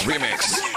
Remix.